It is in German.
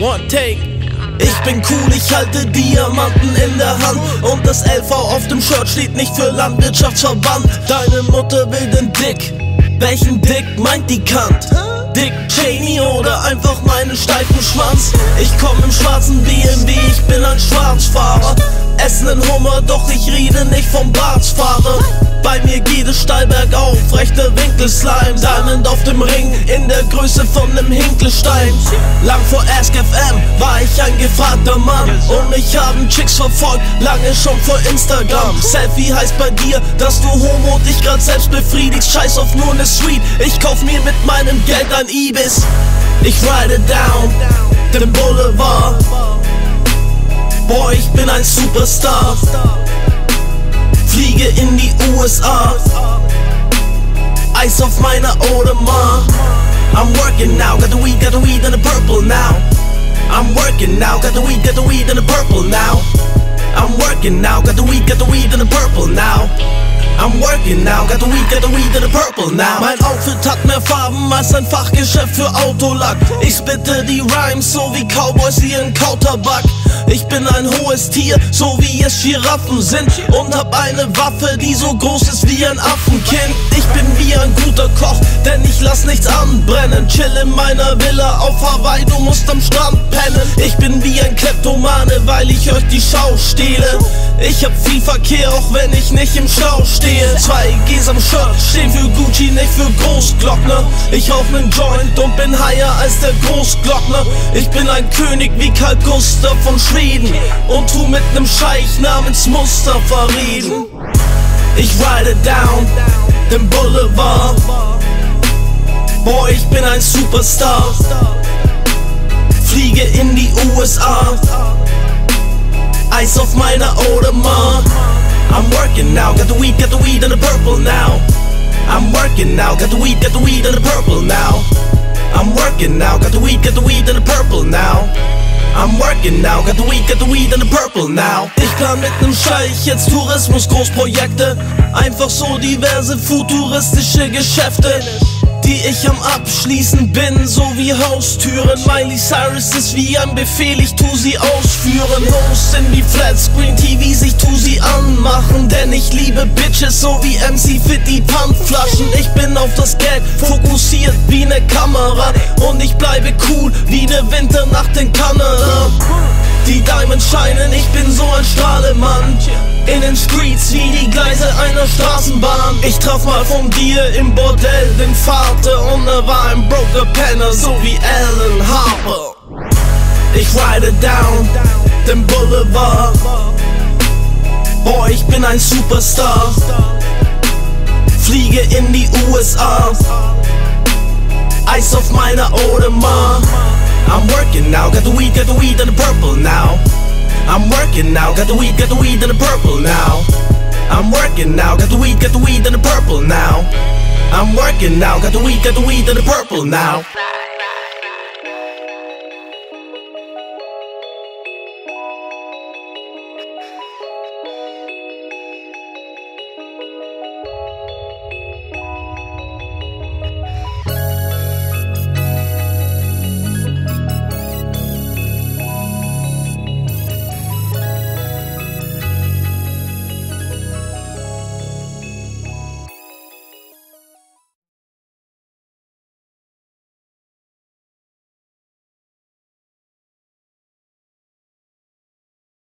One take. Ich bin cool, ich halte Diamanten in der Hand Und das LV auf dem Shirt steht nicht für Landwirtschaftsverband Deine Mutter will den Dick Welchen Dick meint die Kant? Dick Cheney oder einfach meinen steifen Schwanz? Ich komm im schwarzen BMW, ich bin ein Schwarzfahrer Essen in Hummer, doch ich rede nicht vom Barsfahrer bei mir geht es steil bergauf, rechter Winkel Slime. Diamond auf dem Ring, in der Größe von nem Hinkelstein. Lang vor Ask FM war ich ein gefragter Mann. Und mich haben Chicks verfolgt, lange schon vor Instagram. Selfie heißt bei dir, dass du Homo dich grad selbst befriedigst. Scheiß auf nur ne Suite, ich kauf mir mit meinem Geld ein Ibis. Ich ride down, den Boulevard. Boy, ich bin ein Superstar Fliege in die USA. Eis auf meiner Audemars. I'm working now, got the weed, got the weed in the purple now. I'm working now, got the weed, got the weed in the purple now. I'm working now, got the weed, got the weed in the purple now. I'm working now, got the weed, got the weed in the purple now. Mein Outfit hat mehr Farben als ein Fachgeschäft für Autolack. Ich spitte die Rhymes so wie Cowboys ihren Kautabak. Ich bin ein hohes Tier, so wie es Giraffen sind. Und hab eine Waffe, die so groß ist wie ein Affenkind. Anbrennen. Chill in meiner Villa auf Hawaii, du musst am Strand pennen. Ich bin wie ein Kleptomane, weil ich euch die Schau stehle. Ich hab viel Verkehr, auch wenn ich nicht im Stau stehe. Zwei Gs am Shirt stehen für Gucci, nicht für Großglockner. Ich rauch nen Joint und bin higher als der Großglockner. Ich bin ein König wie Karl Gustav von Schweden und tu mit nem Scheich namens Mustafa reden. Ich ride down den Boulevard. Boy, ich bin ein Superstar. Fliege in die USA. Eis auf meiner Audemars. I'm working now, got the weed, got the weed in the purple now. I'm working now, got the weed, got the weed in the purple now. I'm working now, got the weed, got the weed in the purple now. I'm working now, got the weed, got the weed in the purple now. Ich plan mit nem Scheich jetzt Tourismus, Großprojekte. Einfach so diverse futuristische Geschäfte die ich am Abschließen bin, so wie Haustüren. Miley Cyrus ist wie ein Befehl, ich tu sie ausführen. Host in die Flatscreen TVs, ich tu sie anmachen, denn ich liebe Bitches, so wie MC Fit die Pfandflaschen. Ich bin auf das Geld fokussiert wie ne Kamera und ich bleibe cool Diamonds scheinen, ich bin so ein Strahlemann. In den Streets wie die Gleise einer Straßenbahn. Ich traf mal von dir im Bordell den Vater und er war ein broker Penner, so wie Alan Harper. Ich ride down den Boulevard. Boy, ich bin ein Superstar. Fliege in die USA. Eis auf meiner Audemars. I'm working now, got the weed, got the weed in the purple now. I'm working now, got the weed, got the weed in the purple now. I'm working now, got the weed, got the weed in the purple now. I'm working now, got the weed, got the weed in the purple now.